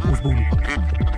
Who's booty?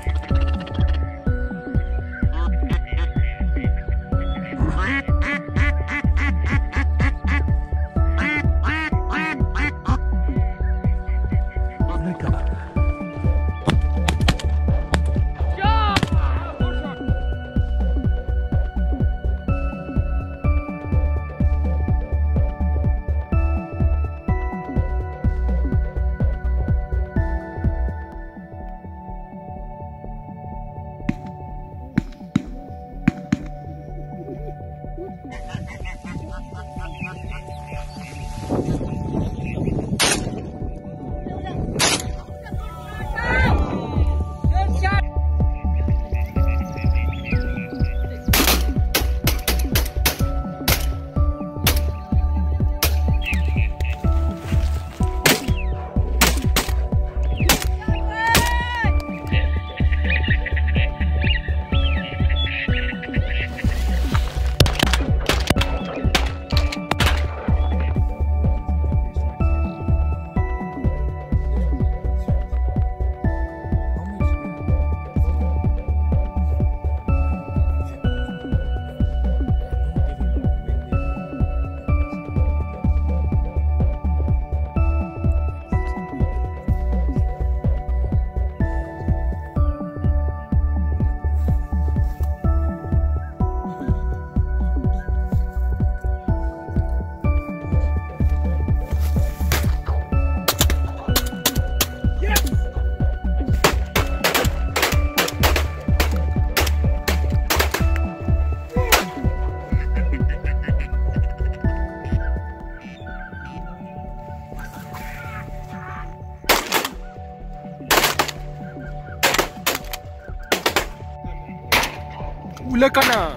Ulakana.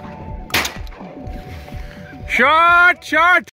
Shot! Shot!